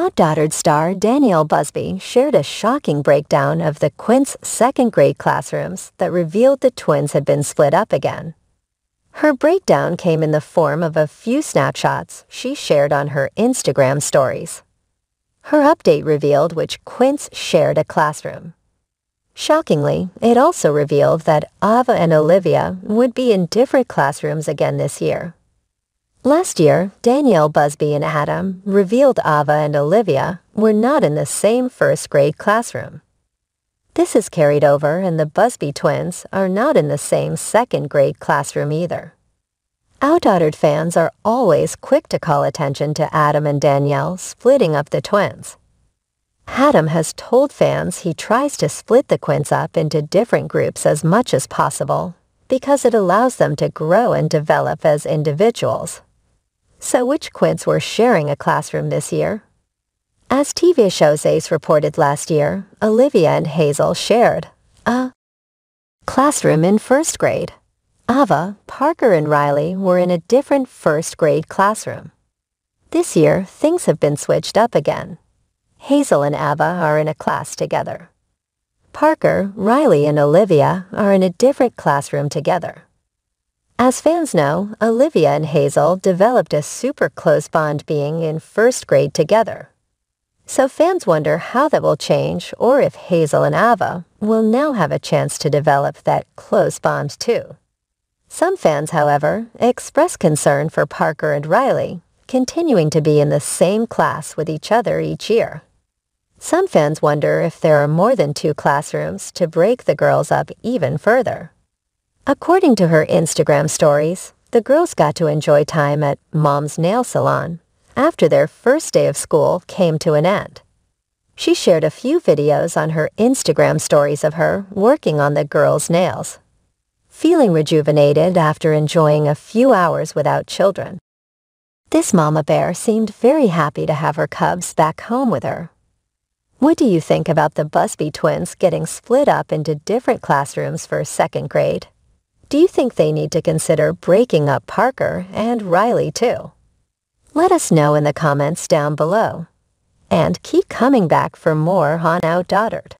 Outdaughtered star Danielle Busby shared a shocking breakdown of the Quints second grade classrooms that revealed the twins had been split up again. Her breakdown came in the form of a few snapshots she shared on her Instagram stories. Her update revealed which Quints shared a classroom. Shockingly, it also revealed that Ava and Olivia would be in different classrooms again this year. Last year, Danielle Busby and Adam revealed Ava and Olivia were not in the same first grade classroom. This is carried over and the Busby twins are not in the same second grade classroom either. Outdaughtered fans are always quick to call attention to Adam and Danielle splitting up the twins. Adam has told fans he tries to split the Quints up into different groups as much as possible because it allows them to grow and develop as individuals. So which Quints were sharing a classroom this year? As TV shows Ace reported last year, Olivia and Hazel shared a classroom in first grade. Ava, Parker, and Riley were in a different first grade classroom. This year, things have been switched up again. Hazel and Ava are in a class together. Parker, Riley, and Olivia are in a different classroom together. As fans know, Olivia and Hazel developed a super close bond being in first grade together. So fans wonder how that will change or if Hazel and Ava will now have a chance to develop that close bond too. Some fans, however, express concern for Parker and Riley continuing to be in the same class with each other each year. Some fans wonder if there are more than two classrooms to break the girls up even further. According to her Instagram stories, the girls got to enjoy time at Mom's Nail Salon after their first day of school came to an end. She shared a few videos on her Instagram stories of her working on the girls' nails, feeling rejuvenated after enjoying a few hours without children. This mama bear seemed very happy to have her cubs back home with her. What do you think about the Busby twins getting split up into different classrooms for second grade? Do you think they need to consider breaking up Parker and Riley too? Let us know in the comments down below. And keep coming back for more on Outdaughtered.